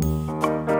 Música